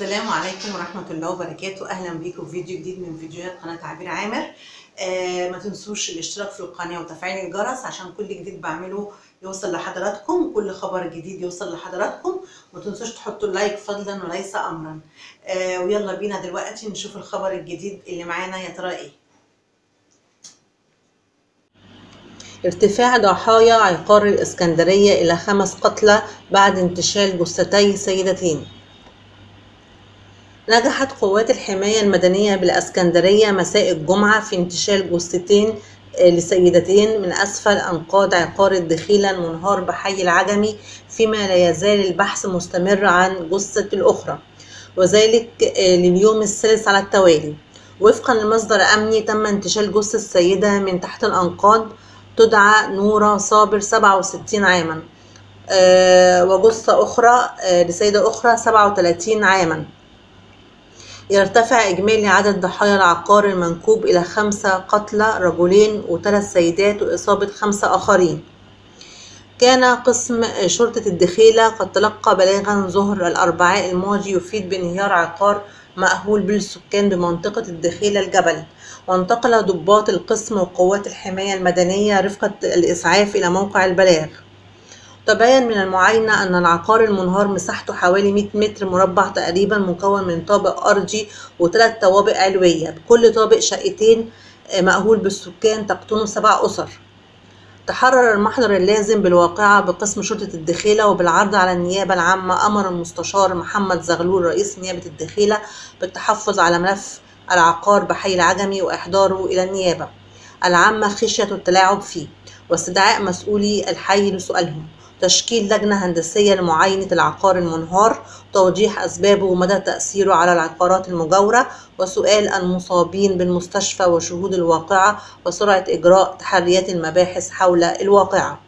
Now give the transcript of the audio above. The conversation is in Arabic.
السلام عليكم ورحمة الله وبركاته. أهلا بيكم في فيديو جديد من فيديوهات قناة عبير عامر. آه ما تنسوش الاشتراك في القناة وتفعيل الجرس عشان كل جديد بعمله يوصل لحضراتكم. كل خبر جديد يوصل لحضراتكم. ما تنسوش تحطوا اللايك فضلا وليس أمرا. آه ويلا بينا دلوقتي نشوف الخبر الجديد اللي معانا. يا ترى إيه؟ ارتفاع ضحايا عقار الإسكندرية إلى خمس قتلى بعد انتشال جثتي سيدتين. نجحت قوات الحماية المدنية بالإسكندرية مساء الجمعة في انتشال جثتين لسيدتين من أسفل أنقاض عقار الدخيلة المنهار بحي العجمي فيما لا يزال البحث مستمر عن جثة الأخرى. وذلك لليوم الثالث على التوالي. وفقا لمصدر أمني تم انتشال جثة السيدة من تحت الأنقاض تدعى نورة صابر 67 عاما أه وجثة أخرى لسيدة أخرى 37 عاما. يرتفع إجمالي عدد ضحايا العقار المنكوب إلى خمسة قتلى رجلين وثلاث سيدات وإصابة خمسة آخرين. كان قسم شرطة الدخيلة قد تلقى بلاغا ظهر الأربعاء الماضي يفيد بانهيار عقار مأهول بالسكان بمنطقة الدخيلة الجبل وانتقل ضباط القسم وقوات الحماية المدنية رفقة الإسعاف إلى موقع البلاغ. تبين من المعاينة أن العقار المنهار مساحته حوالي 100 متر مربع تقريبا مكون من طابق أرضي وثلاث طوابق علوية. بكل طابق شقتين مأهول بالسكان تقطنه سبع أسر. تحرر المحضر اللازم بالواقعة بقسم شرطة الدخيلة وبالعرض على النيابة العامة أمر المستشار محمد زغلول رئيس نيابة الدخيلة بالتحفظ على ملف العقار بحي العجمي وإحضاره إلى النيابة العامة خشية التلاعب فيه واستدعاء مسؤولي الحي لسؤالهم. تشكيل لجنة هندسية لمعاينة العقار المنهار توضيح أسبابه ومدى تأثيره على العقارات المجاورة وسؤال المصابين بالمستشفى وشهود الواقعة وسرعة إجراء تحريات المباحث حول الواقعة.